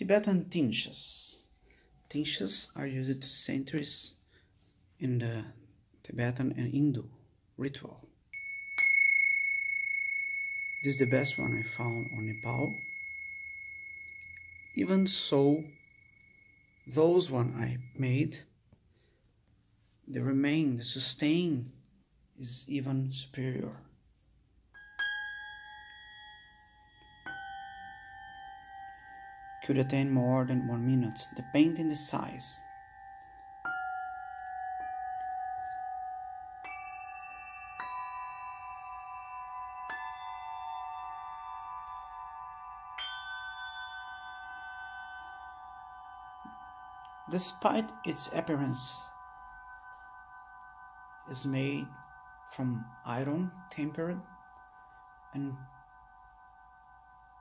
Tibetan tingshas. Tingshas are used to centuries in the Tibetan and Hindu ritual. This is the best one I found on Nepal. Even so, those one I made, the remain, the sustain is even superior. Could attain more than one minute, depending the size. Despite its appearance is made from iron tempered and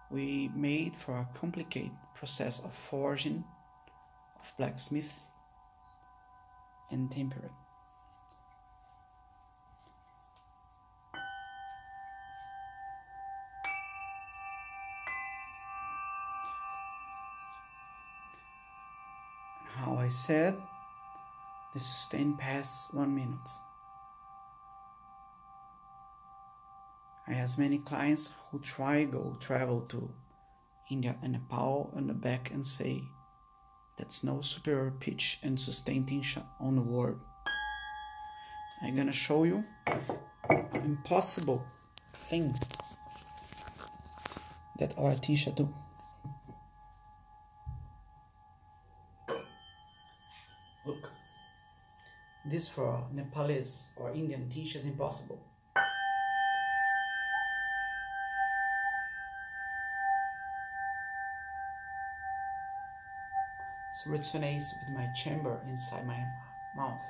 we made for a complicated process of forging of blacksmith and tempering. How I said, the sustain pass one minute. I have many clients who try go travel to India and Nepal on the back and say that's no superior pitch and sustain tingsha on the world. I'm gonna show you impossible thing that our tingsha do. Look, this for Nepalese or Indian tingsha is impossible. It resonates with my chamber inside my mouth.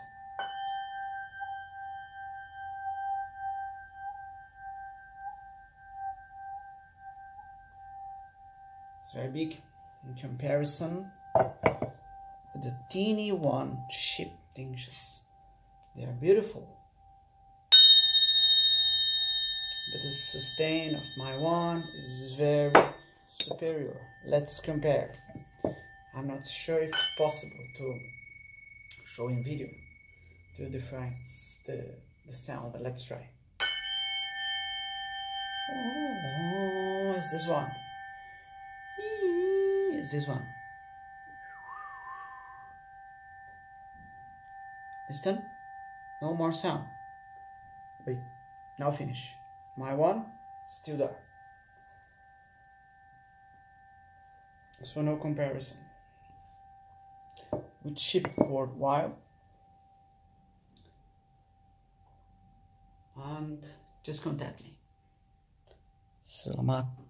It's very big in comparison with the teeny one ship tinctures. They are beautiful. But the sustain of my one is very superior. Let's compare. I'm not sure if it's possible to show in video to difference the, the sound, but let's try. Oh, it's this one. It's this one. Listen, no more sound. Wait, now finish. My one, still there. So no comparison with ship while and just contact me. Selamat